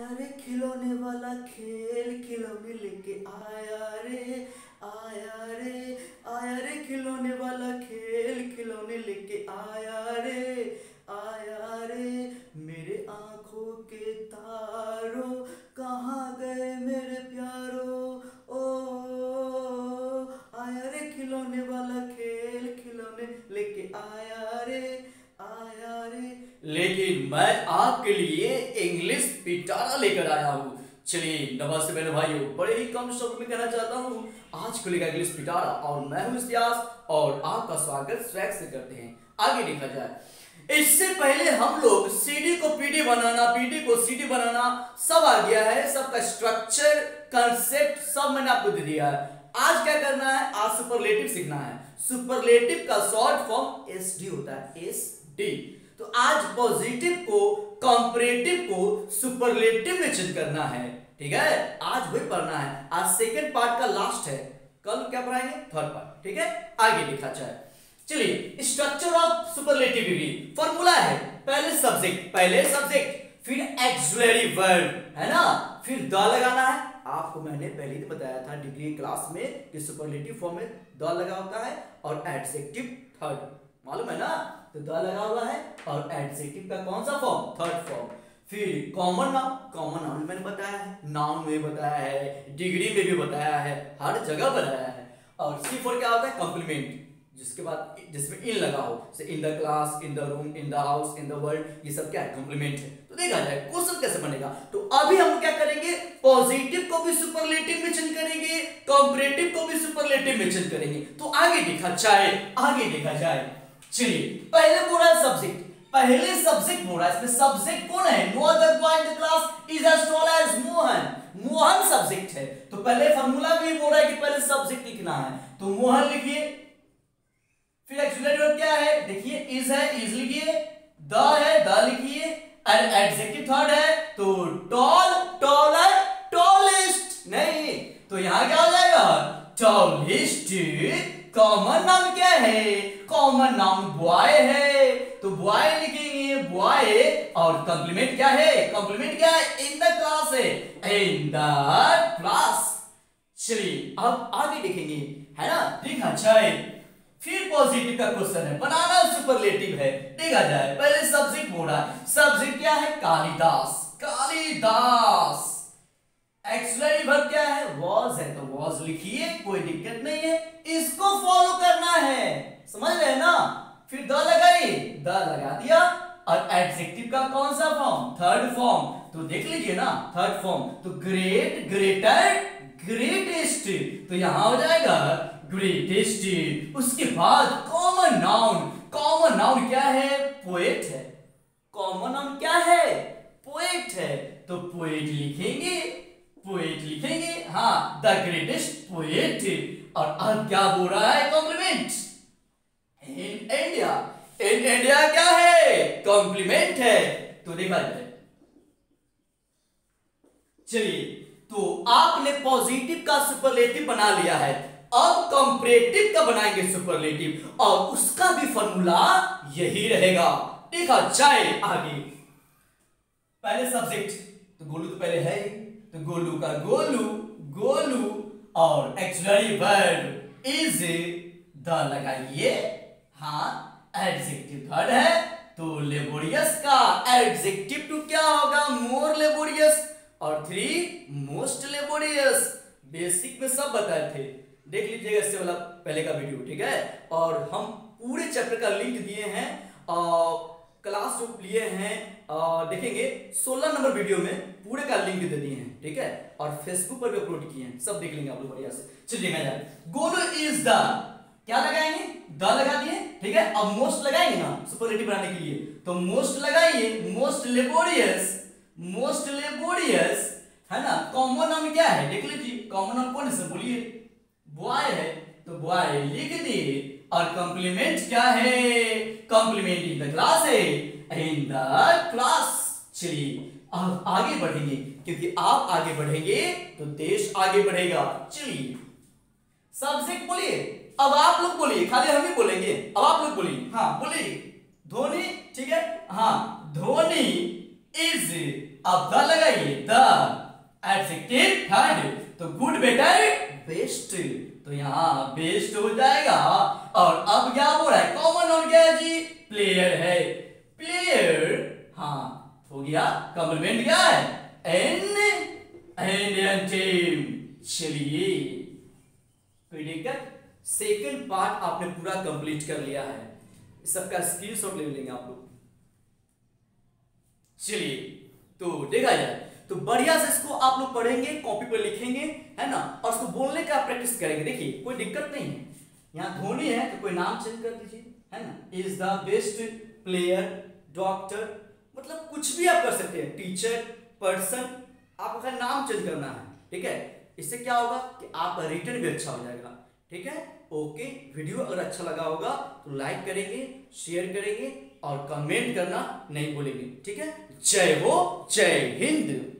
आया रे खिलौने वाला खेल, खिलौने लेके आया रे आया रे आया रे खिलौने वाला खेल, खिलौने लेके आया रे आया रे, मेरे आँखों के तारों, कहाँ गए मेरे प्यारो मैं आपके लिए इंग्लिश पिटारा लेकर आया हूँ। चलिए, नमस्ते मेरे भाइयों। बड़े ही कम शब्द में कहना चाहता हूँ, आज खुलेगा इंग्लिश पिटारा और मैं हूँ इतिहास और आपका स्वागत स्वैग से करते हैं। आगे देखा जाए। इससे पहले हम लोग सीडी को पीडी बनाना पीडी को सीडी बनाना, सब आ गया है। सबका स्ट्रक्चर कंसेप्ट सब मैंने आपको दे दिया है। आज क्या करना है? आज सुपरलेटिव सीखना है। सुपरलेटिव का शॉर्ट फॉर्म एस होता है। एस तो आज पॉजिटिव को कंपरेटिव को सुपरलेटिव में चेंज करना है। ठीक है? आज वही पढ़ना है। आज सेकेंड पार्ट का लास्ट है। कल क्या पढ़ाएँगे? थर्ड पार्ट ठीक है? आगे लिखा जाए। चलिए structure of superlative degree formula है। पहले सब्जेक्ट पहले सब्जेक्ट फिर एक्सुलरी वर्ड है ना? फिर द लगाना है। आपको मैंने पहले ही बताया था डिग्री क्लास में कि सुपरलेटिव फॉर्म में द लगा होता है और एडजेक्टिव थर्ड मालूम है ना? तो द लगा हुआ है और एडजेक्टिव का कौन सा फॉर्म थर्ड फॉर्म फिर कॉमन नाउन कॉमन नाउन मैंने बताया है। नाउन में बताया है। डिग्री में भी बताया है। हर जगह बताया है। और सी फोर क्या होता है? कॉम्प्लीमेंट जिसके बाद जिसमें इन लगा हो। से in the class in the room in the house in the world ये सब क्या है? कॉम्प्लीमेंट है। तो देखा जाए क्वेश्चन कैसे बनेगा? तो अभी हम क्या करेंगे? पॉजिटिव को भी सुपरलेटिव में चेंज करेंगे। कंपैरेटिव को भी सुपरलेटिव में चेंज करेंगे। तो आगे देखा जाए, आगे देखा जाए। चलिए, पहले बोल रहा है सब्जेक्ट पहले सब्जेक्ट बोल रहा है, इसमें सब्जेक्ट कौन है? No other in class is as tall as Mohan Mohan subject है। तो पहले फार्मूला भी बोल रहा है कि पहले सब्जेक्ट लिखना है। तो मोहन लिखिए। फिर एक्चुअली वर्ब क्या है? देखिए इज़ है इज़ लिखिए। द है, द लिखिए। एंड एडजेक्टिव थर्ड है तो टॉल नाउन बॉय है। तो बॉय लिखेंगे बॉय और कॉम्प्लीमेंट क्या है? कॉम्प्लीमेंट क्या है? इन द क्लास है। इन द क्लास चलिए, अब आगे देखेंगे है ना? देखा जाए, फिर पॉजिटिव का क्वेश्चन है। बनाना सुपरलेटिव है। देखा जाए, पहले सब्जेक्ट बोला। सब्जेक्ट क्या है? कालिदास। कालिदास। एक्सलरी वर्ब क्या है? वॉज़ है तो वॉज़ लिखिए, कोई दिक्कत नहीं है इसको फॉलो करना है समझ रहे हैं ना? फिर द लगाइए द लगा दिया, और एडजेक्टिव का कौन सा फॉर्म थर्ड फॉर्म तो देख लीजिए ना थर्ड फॉर्म तो ग्रेट ग्रेटर ग्रेटेस्ट तो यहाँ हो जाएगा ग्रेटेस्ट उसके बाद कॉमन नाउन कॉमन नाउन क्या है? पोएट है. कॉमन नाउन क्या है? पोएट है. तो पोएट लिखेंगे पोएट लिखेंगे. हाँ द ग्रेटेस्ट पोएट और अब क्या बोल रहा है? Complement in India in India क्या है कॉम्प्लीमेंट है तो देखा जाए। चलिए तो आपने पॉजिटिव का सुपरलेटिव बना लिया है। अब कंपरेटिव का बनाएँगे सुपरलेटिव और उसका भी फॉर्मूला यही रहेगा। देखा जाए आगे। पहले सब्जेक्ट तो गोलू तो पहले है तो गोलू का गोलू गोलू, और एक्सलरी वर्ड इज़ द लगाइए। हाँ एडजेक्टिव थर्ड है। तो लेबोरियस का एडजेक्टिव टू क्या होगा? मोर लेबोरियस और थ्री मोस्ट लेबोरियस बेसिक में सब बताए थे। देख लीजिएगा इससे वाला पहले का वीडियो ठीक है? और हम पूरे चैप्टर का लिंक दिए हैं। और क्लास जो लिए हैं आ, देखेंगे 16 नंबर वीडियो में पूरे का लिंक दे दिए हैं ठीक है? और फेसबुक पर भी अपलोड किए हैं। सब देख लेंगे आप लोग बढ़िया से। चलिए जाए गोलू इज़ द क्या लगाएँगे? द लगा दिए, ठीक है? अब मोस्ट लगाएँगे ना सुपरलेटिव बनाने के लिए। तो मोस्ट लगाइए मोस्ट लेबोरियस मोस्ट लेबोरियस है ना? कॉमन नाउन क्या है? देख लीजिए कॉमन नाउन कौन है बोलिए। बॉय है। तो बॉय लिख दिए, और कॉम्प्लीमेंट क्या है? कॉम्प्लीमेंट इन द क्लास है। इन द क्लास चलिए, अब आगे बढ़ेंगे, क्योंकि आप आगे बढ़ेंगे तो देश आगे बढ़ेगा। चलिए सब्जेक्ट बोलिए। अब आप लोग बोलिए खाली हम ही बोलेंगे। अब आप लोग बोलिए। हाँ बोलिए। धोनी ठीक है? हाँ। धोनी इज़ अब द लगाइए। द एडजेक्टिव थर्ड तो गुड बेटर बेस्ट तो यहाँ बेस्ट हो जाएगा। और अब क्या बोल रहा है? कॉमन और क्या है जी। प्लेयर है। प्लेयर हाँ हो गया। कॉम्प्लीमेंट क्या है? एन एन टीम चलिए। कोई दिक्कत सेकंड पार्ट आपने पूरा कंप्लीट कर लिया है। सबका स्क्रीनशॉट ले लेंगे आप लोग। चलिए तो देखा जाए तो बढ़िया से इसको आप लोग पढ़ेंगे कॉपी पर लिखेंगे, है ना? और उसको बोलने का प्रैक्टिस करेंगे। देखिए, कोई दिक्कत नहीं है। यहाँ धोनी है तो कोई नाम चेंज कर दीजिए, है ना? Is the best player doctor मतलब कुछ भी आप कर सकते हैं। टीचर पर्सन आपका नाम चेंज करना है, ठीक है? इससे क्या होगा कि आपका रिटर्न भी अच्छा हो जाएगा। ठीक है? ओके वीडियो अगर अच्छा लगा होगा तो लाइक करेंगे शेयर करेंगे और कमेंट करना नहीं भूलेंगे। ठीक है? जय हो, जय हिंद।